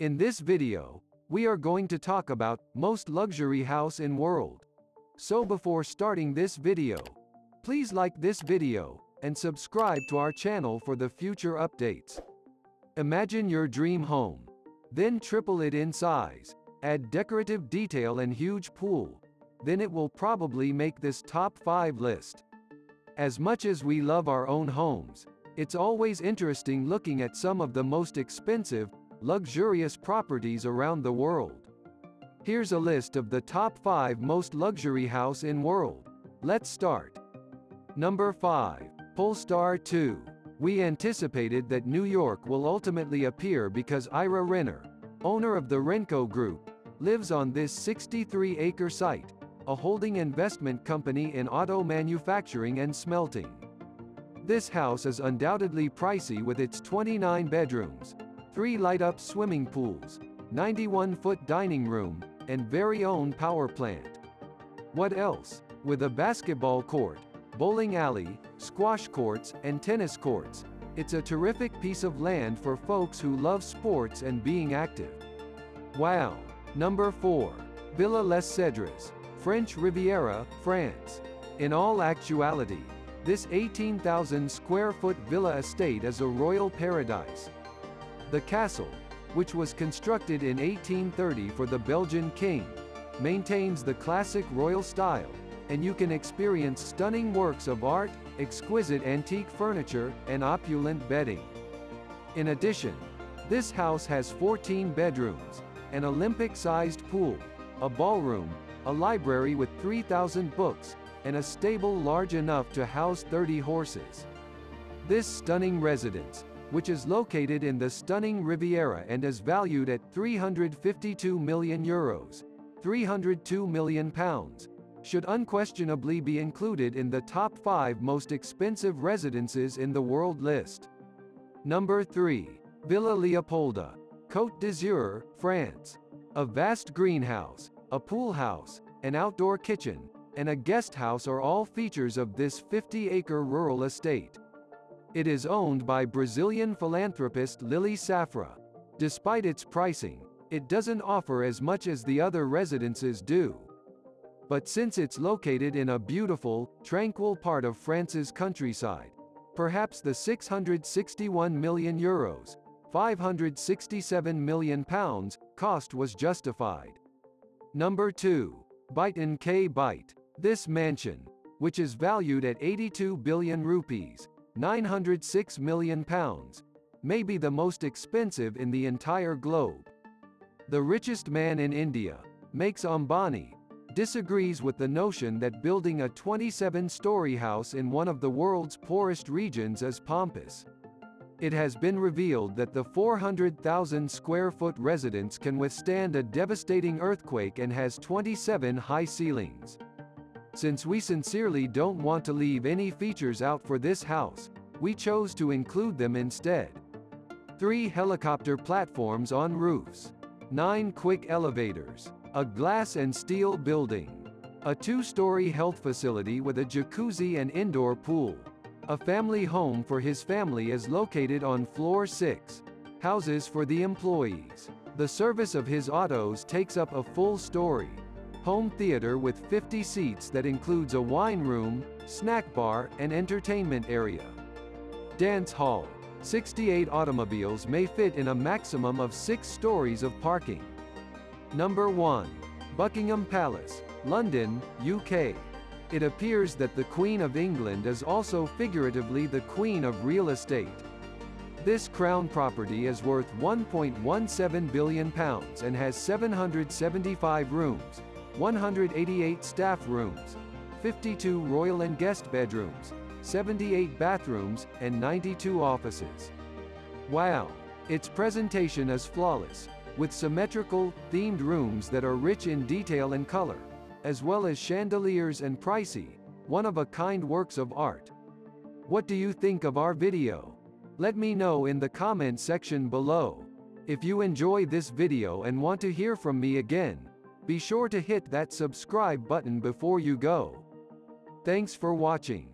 In this video, we are going to talk about most luxury house in world. So before starting this video, please like this video and subscribe to our channel for the future updates. Imagine your dream home. Then triple it in size. Add decorative detail and huge pool. Then it will probably make this top 5 list. As much as we love our own homes, it's always interesting looking at some of the most expensive, luxurious properties around the world. Here's a list of the top 5 most luxury house in world. Let's start. Number 5. Polestar 2. We anticipated that New York will ultimately appear because Ira Renner, owner of the Renco Group, lives on this 63-acre site, a holding investment company in auto manufacturing and smelting. This house is undoubtedly pricey with its 29 bedrooms, 3 light-up swimming pools, 91-foot dining room, and very own power plant. What else? With a basketball court, bowling alley, squash courts, and tennis courts, it's a terrific piece of land for folks who love sports and being active. Wow! Number 4. Villa Les Cedres. French Riviera, France. In all actuality, this 18,000 square foot villa estate is a royal paradise. The castle, which was constructed in 1830 for the Belgian king, maintains the classic royal style, and you can experience stunning works of art, exquisite antique furniture, and opulent bedding. In addition, this house has 14 bedrooms, an Olympic-sized pool, a ballroom, a library with 3,000 books, and a stable large enough to house 30 horses. This stunning residence, which is located in the stunning Riviera and is valued at 352 million euros, 302 million pounds, should unquestionably be included in the top 5 most expensive residences in the world list. Number 3. Villa Leopolda, Côte d'Azur, France. A vast greenhouse, a pool house, an outdoor kitchen, and a guest house are all features of this 50-acre rural estate. It is owned by Brazilian philanthropist Lily Safra. Despite its pricing, it doesn't offer as much as the other residences do. But since it's located in a beautiful, tranquil part of France's countryside, perhaps the 661 million euros, 567 million pounds, cost was justified. Number 2. Byton K. Byte. This mansion, which is valued at 82 billion rupees, 906 million pounds, may be the most expensive in the entire globe. The richest man in India, Mukesh Ambani, disagrees with the notion that building a 27-story house in one of the world's poorest regions is pompous. It has been revealed that the 400,000 square foot residence can withstand a devastating earthquake and has 27 high ceilings. Since we sincerely don't want to leave any features out for this house, we chose to include them instead. 3 helicopter platforms on roofs. 9 quick elevators. A glass and steel building. A two-story health facility with a jacuzzi and indoor pool. A family home for his family is located on floor 6. Houses for the employees. The service of his autos takes up a full story home theater with 50 seats that includes a wine room, snack bar, and entertainment area. Dance hall. 68 automobiles may fit in a maximum of 6 stories of parking. Number 1. Buckingham Palace, London, UK. It appears that the Queen of England is also figuratively the Queen of real estate. This crown property is worth 1.17 billion pounds and has 775 rooms, 188 staff rooms, 52 royal and guest bedrooms, 78 bathrooms, and 92 offices. Wow! Its presentation is flawless, with symmetrical, themed rooms that are rich in detail and color, as well as chandeliers and pricey, one-of-a-kind works of art. What do you think of our video? Let me know in the comment section below. If you enjoy this video and want to hear from me again, be sure to hit that subscribe button before you go. Thanks for watching.